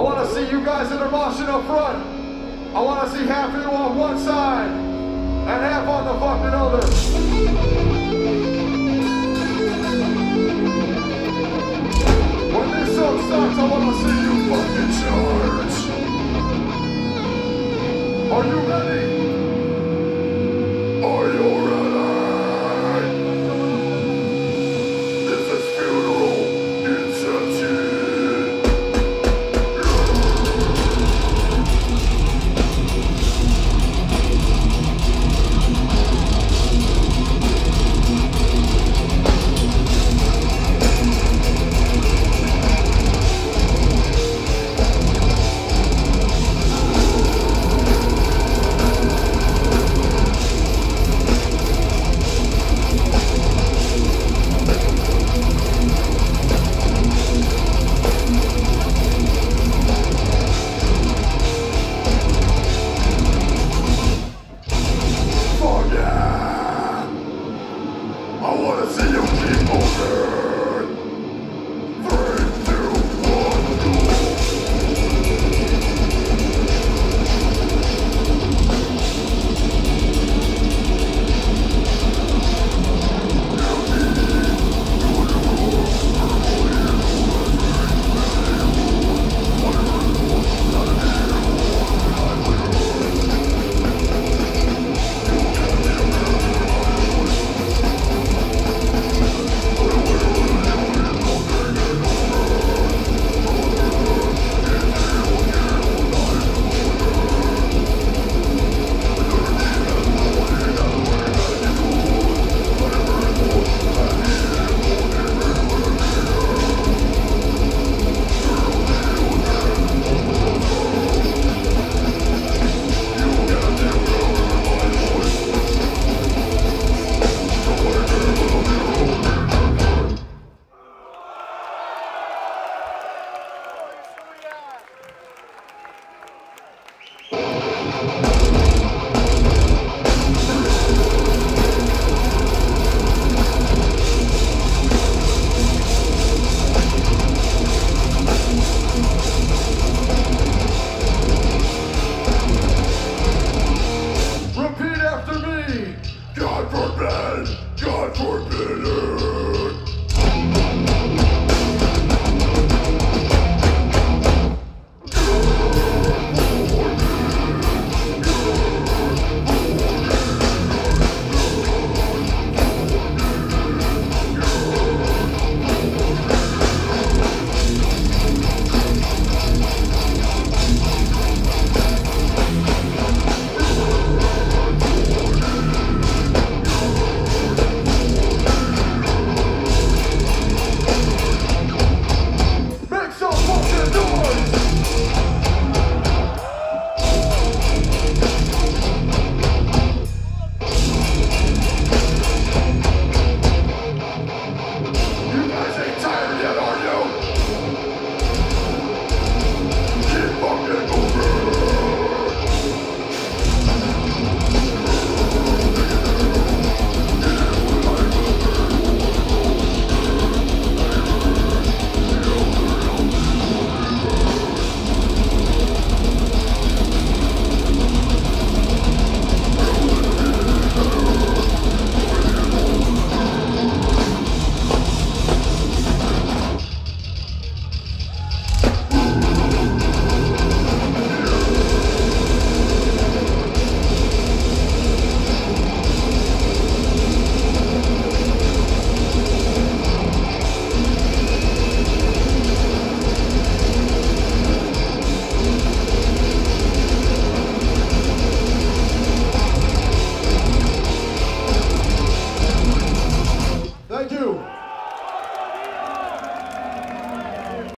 I want to see you guys that are moshing up front. I want to see half of you on one side and half on the fucking other. God John Torpedo.